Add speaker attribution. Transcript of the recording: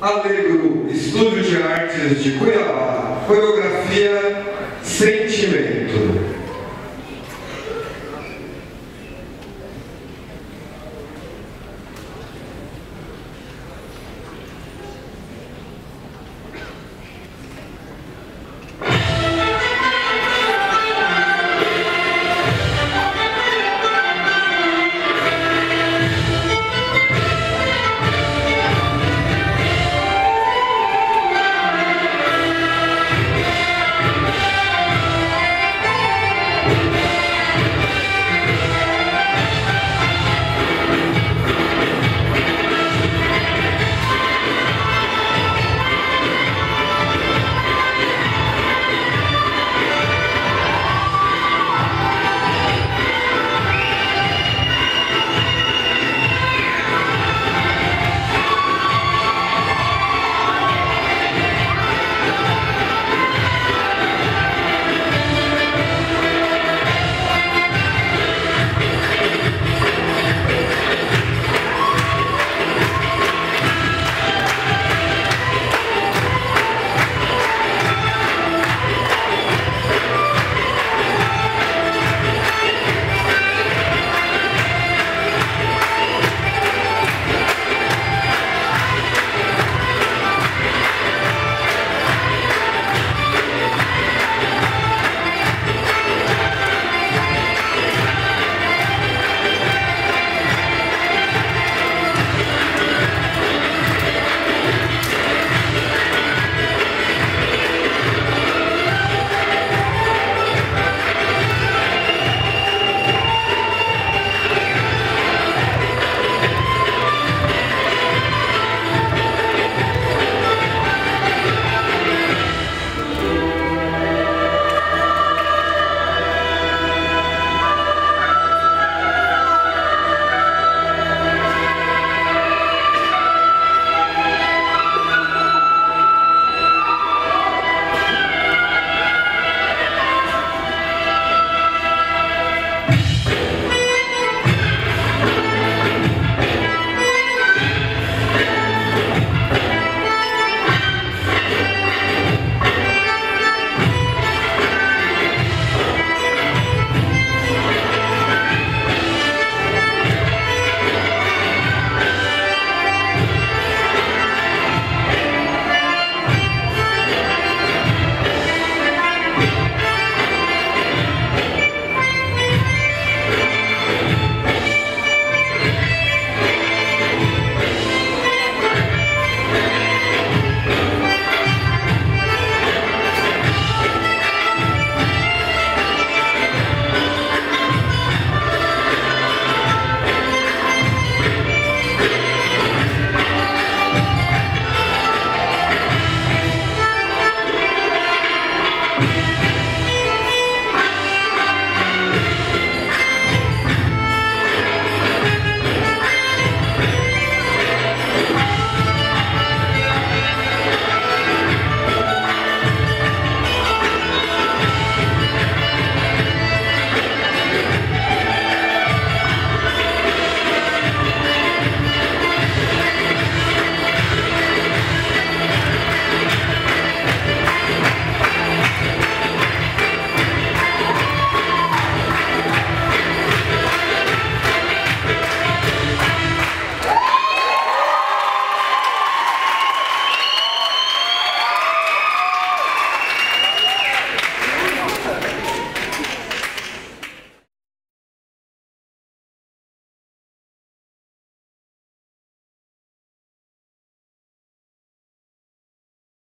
Speaker 1: Alegro Estúdio de Artes de Cuiabá. Coreografia Sentimento.